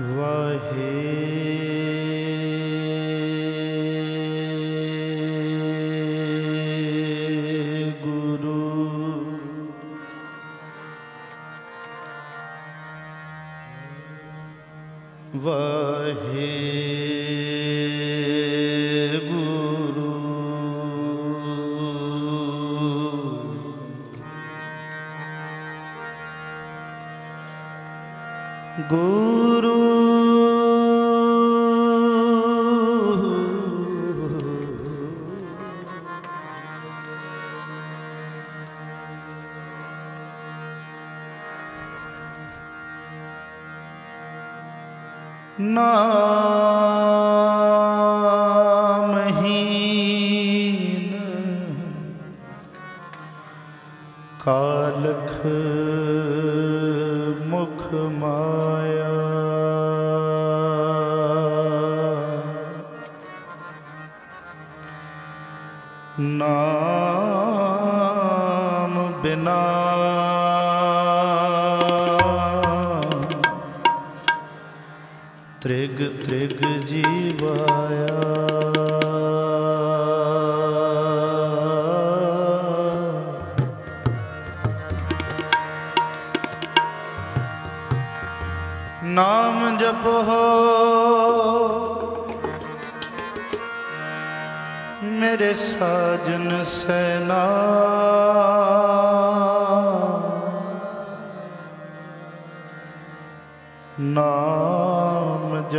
ਵਾਹੇ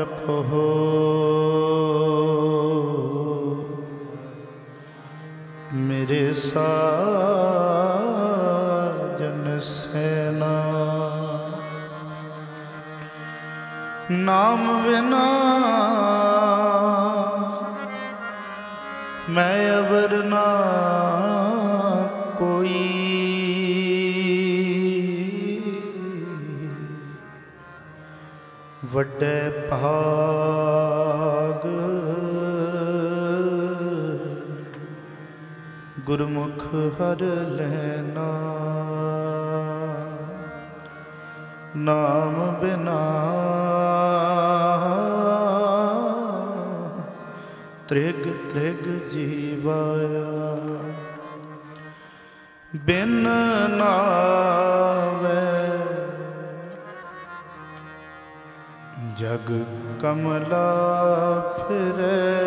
ਜਪੋ ਮੇਰੇ ਸਾਜਨ ਸੈਨਾ ਨਾਮ ਬਿਨਾ ਗੁਰਮੁਖ ਹਰ ਲੈ ਨਾ ਨਾਮ ਬਿਨਾ ਤ੍ਰਿਗ ਤ੍ਰਿਗ ਜੀਵਾਇਆ। ਬਿਨ ਨਾਵੇ ਜਗ ਕਮਲਾ ਫਿਰੇ।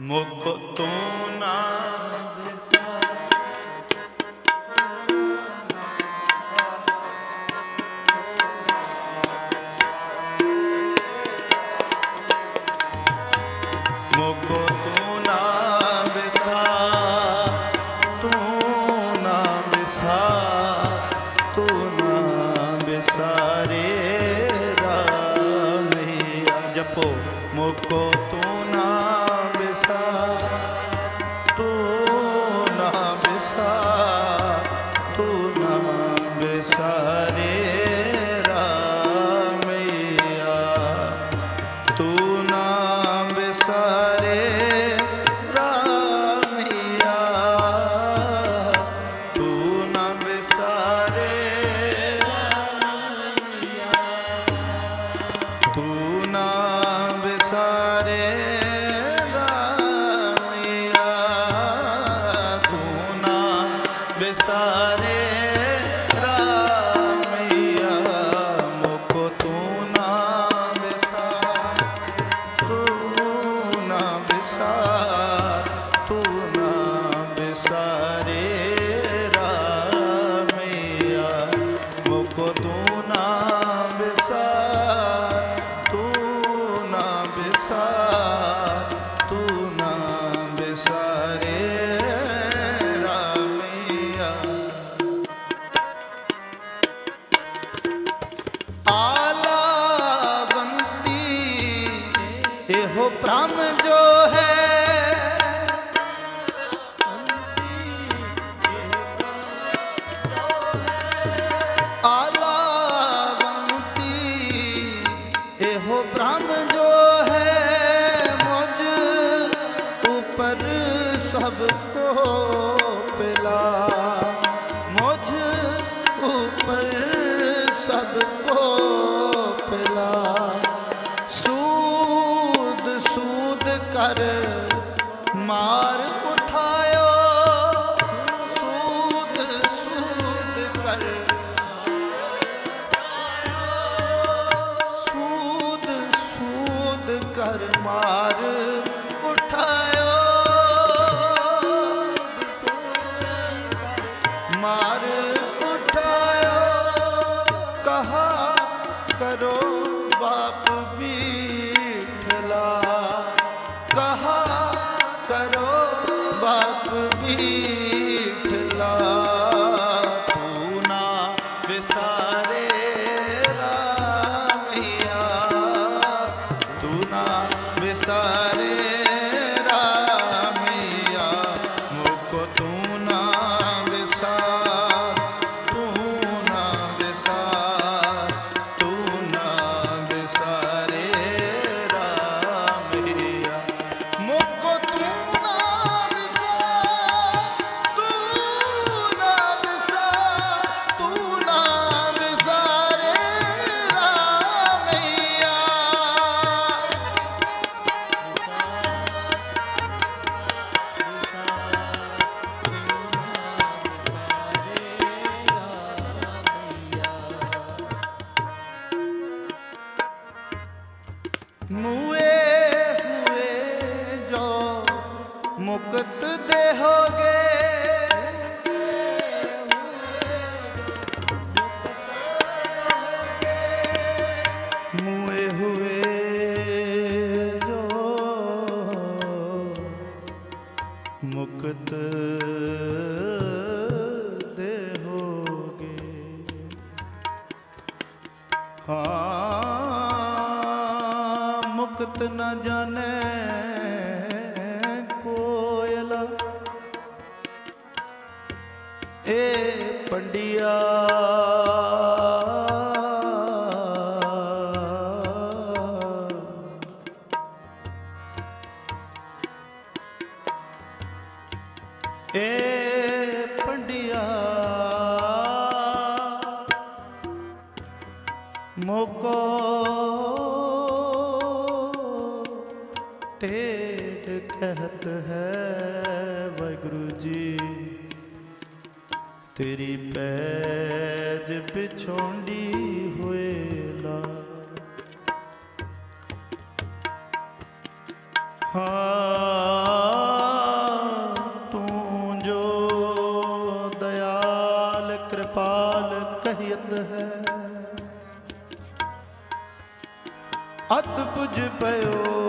ਮੁਖ ਤੂੰ ਨਾ ਅਜ ਪਿਛੋਂਡੀ ਹੋਏ ਹਾ ਤੂੰ ਜੋ ਦਇਆਲ ਕਿਰਪਾਲ ਕਹਿਤ ਹੈ ਅਤ ਪੁਜ ਪਇਓ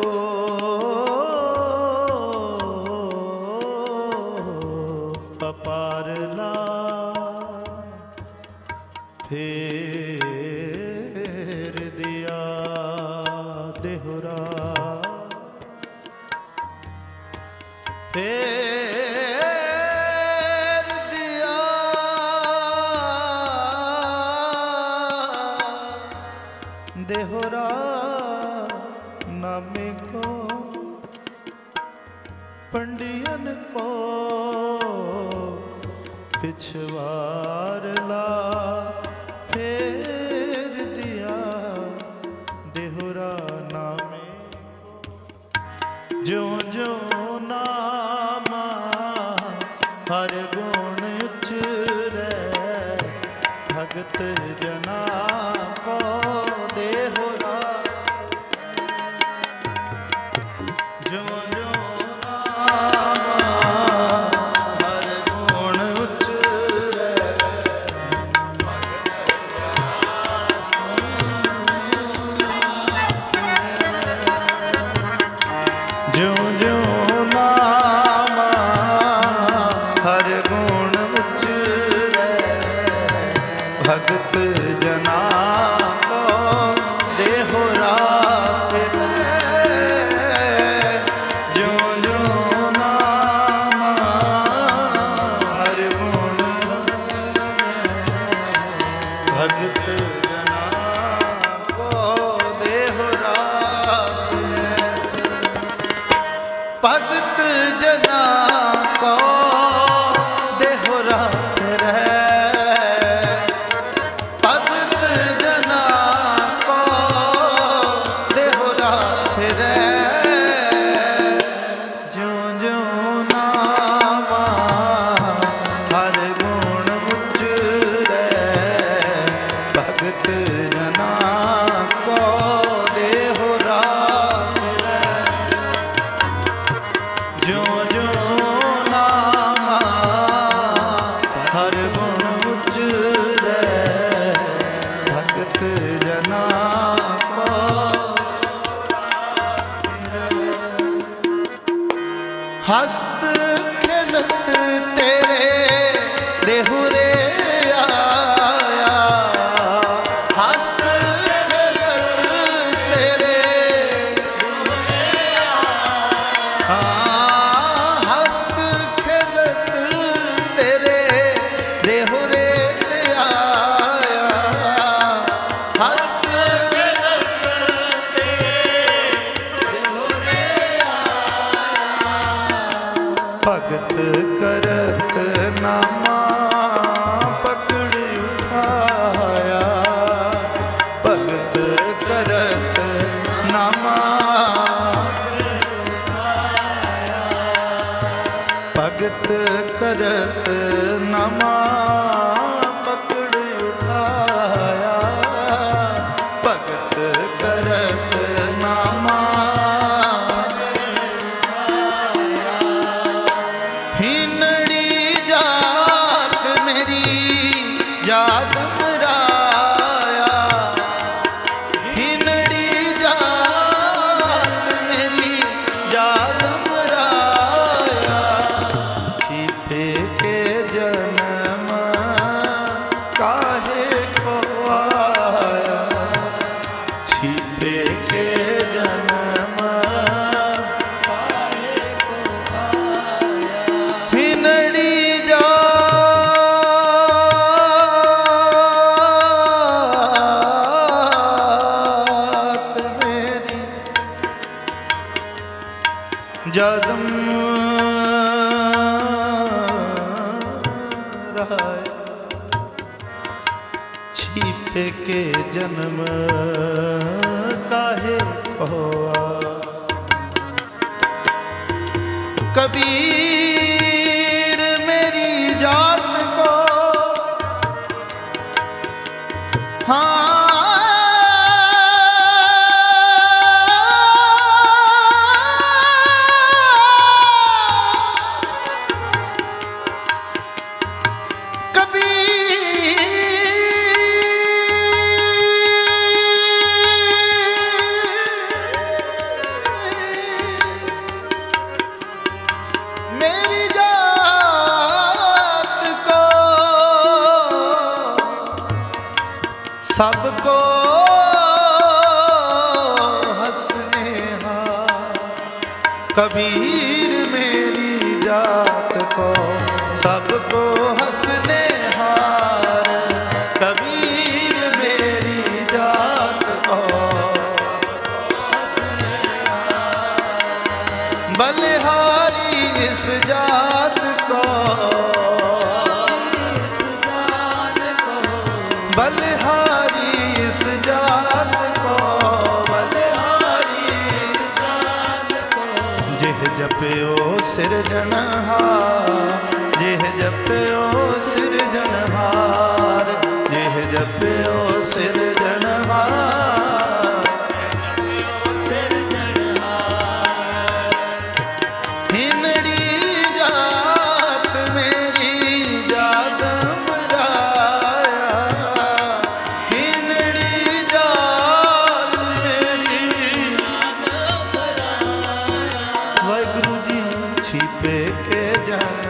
ਛਿਪੇ ਕੇ ਜਾਣ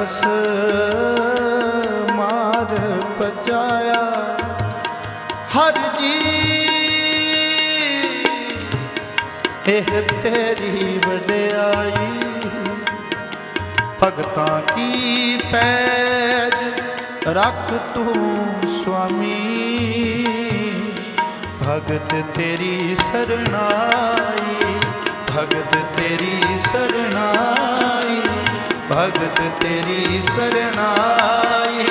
ਆਪਸ ਮਾਰ ਪਚਾਇਆ। ਹਰ ਜੀ, ਇਹ ਤੇਰੀ ਵਡਿਆਈ। ਭਗਤਾਂ ਕੀ ਪੈਜ ਰੱਖ ਤੂੰ ਸੁਆਮੀ? ਭਗਤ ਤੇਰੀ ਸਰਣਾਈ, ਭਗਤ ਤੇਰੀ ਸਰਣਾਈ। ਭਗਤ ਤੇਰੀ ਸਰਣਾਈ,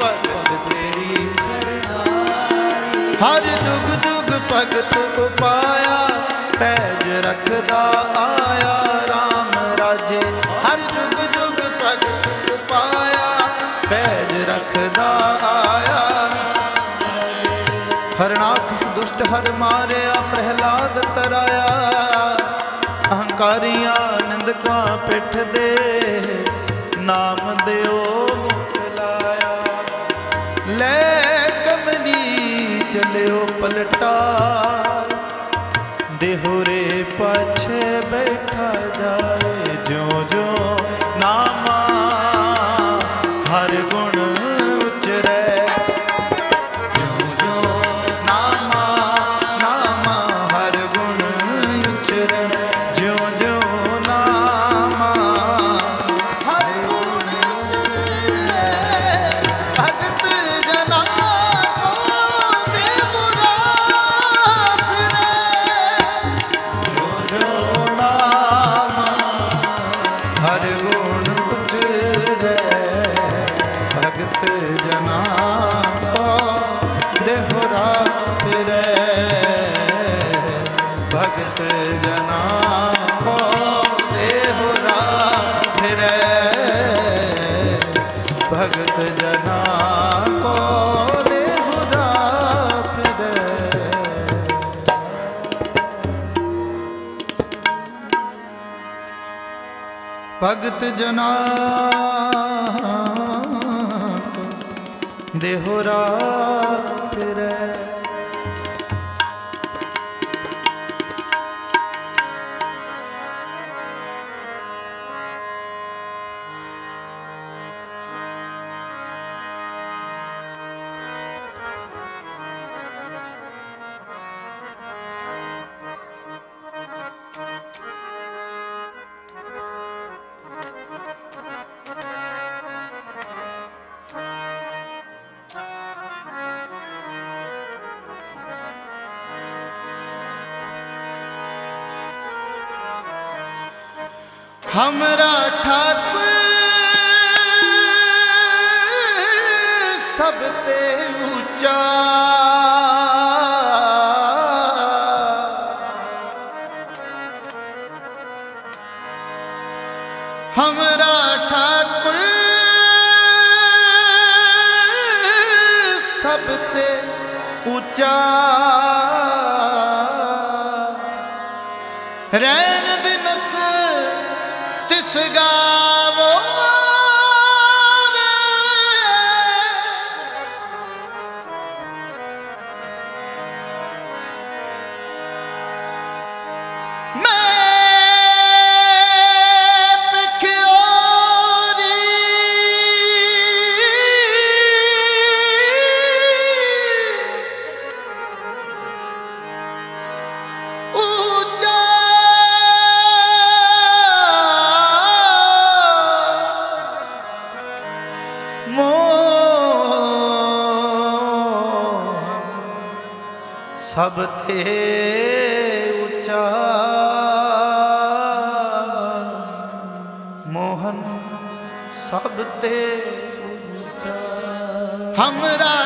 ਭਗਤ ਤੇਰੀ ਸਰਣਾਈ। ਹਰ ਦੁਖ ਦੁਖ ਭਗਤ ਕੋ ਪਾਇਆ ਪੈਜ ਰੱਖਦਾ ਆਇਆ RAM ਰਾਜੇ। ਹਰ ਦੁਖ ਦੁਖ ਭਗਤ ਕੋ ਪਾਇਆ ਪੈਜ ਰੱਖਦਾ ਆਇਆ। ਹਰਨਾਖਸ ਦੁਸ਼ਟ ਹਰ ਮਾਰਿਆ, ਪ੍ਰਹਿਲਾਦ ਤਰਾਇਆ। ਅਹੰਕਾਰੀਆਂ ਨਿੰਦਕਾਂ ਪਿੱਠ ਦੇ ਭਗਤ ਜਨਾ ਦੇਹੋ ਰਾ ਸਭ ਤੇ ਉੱਚਾ। ਮੋਹਨ ਸਭ ਤੇ ਉੱਚਾ। ਹਮਰਾ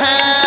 है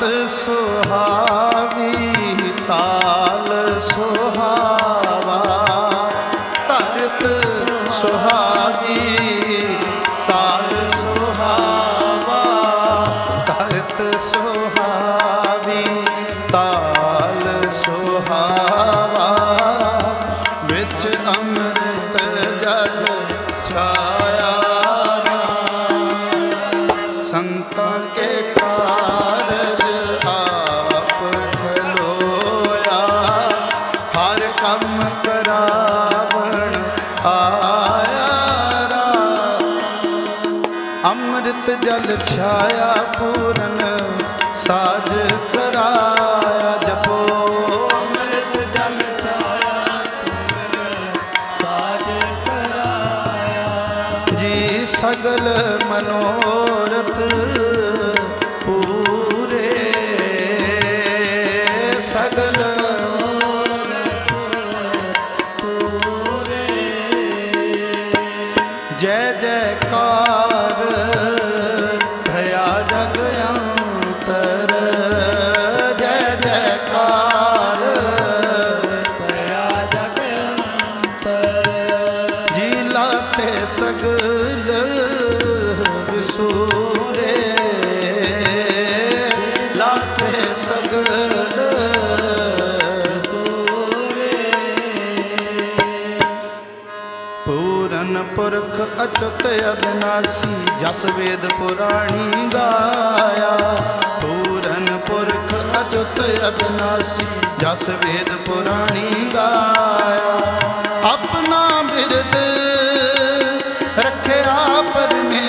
tanso ਪੂਰਨ ਪੁਰਖ ਅਚਤ ਅਬਨਾਸੀ, ਜਸ ਵੇਦ ਪੁਰਾਣੀ ਗਾਇਆ। ਪੂਰਨ ਪੁਰਖ ਅਚਤ ਅਬਨਾਸੀ, ਜਸ ਵੇਦ ਪੁਰਾਣੀ ਗਾਇਆ। ਆਪਣਾ ਬਿਰਦ ਰੱਖਿਆ ਪਰਮੇ